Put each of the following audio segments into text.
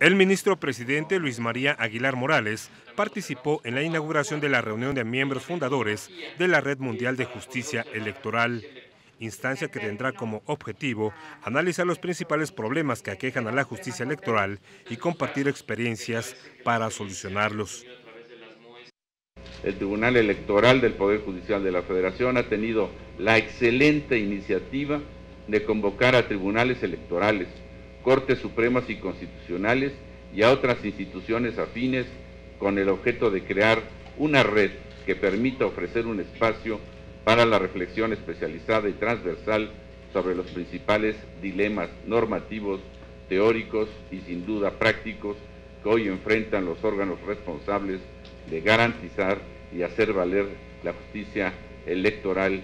El ministro presidente Luis María Aguilar Morales participó en la inauguración de la reunión de miembros fundadores de la Red Mundial de Justicia Electoral, instancia que tendrá como objetivo analizar los principales problemas que aquejan a la justicia electoral y compartir experiencias para solucionarlos. El Tribunal Electoral del Poder Judicial de la Federación ha tenido la excelente iniciativa de convocar a tribunales electorales Cortes Supremas y Constitucionales y a otras instituciones afines con el objeto de crear una red que permita ofrecer un espacio para la reflexión especializada y transversal sobre los principales dilemas normativos, teóricos y sin duda prácticos que hoy enfrentan los órganos responsables de garantizar y hacer valer la justicia electoral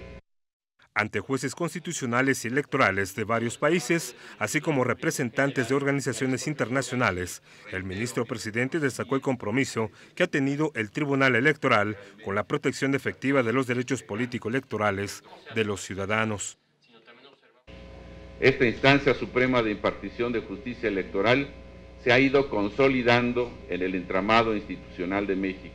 ante jueces constitucionales y electorales de varios países, así como representantes de organizaciones internacionales, el ministro presidente destacó el compromiso que ha tenido el Tribunal Electoral con la protección efectiva de los derechos político-electorales de los ciudadanos. Esta instancia suprema de impartición de justicia electoral se ha ido consolidando en el entramado institucional de México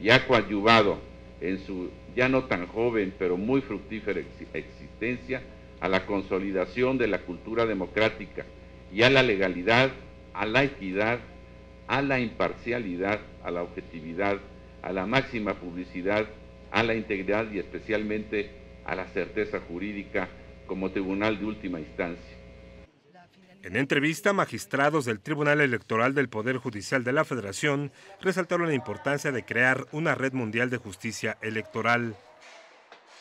y ha coadyuvado en su ya no tan joven, pero muy fructífera existencia, a la consolidación de la cultura democrática y a la legalidad, a la equidad, a la imparcialidad, a la objetividad, a la máxima publicidad, a la integridad y especialmente a la certeza jurídica como tribunal de última instancia. En entrevista, magistrados del Tribunal Electoral del Poder Judicial de la Federación resaltaron la importancia de crear una red mundial de justicia electoral.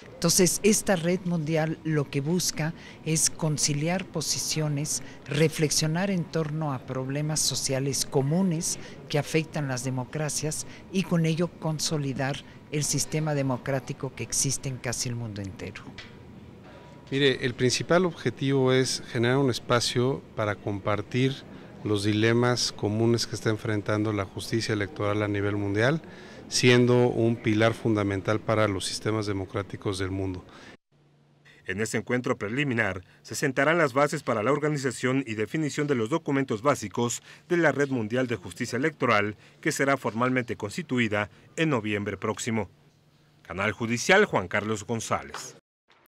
Entonces, esta red mundial lo que busca es conciliar posiciones, reflexionar en torno a problemas sociales comunes que afectan las democracias y con ello consolidar el sistema democrático que existe en casi el mundo entero. Mire, el principal objetivo es generar un espacio para compartir los dilemas comunes que está enfrentando la justicia electoral a nivel mundial, siendo un pilar fundamental para los sistemas democráticos del mundo. En este encuentro preliminar se sentarán las bases para la organización y definición de los documentos básicos de la Red Mundial de Justicia Electoral, que será formalmente constituida en noviembre próximo. Canal Judicial Juan Carlos González.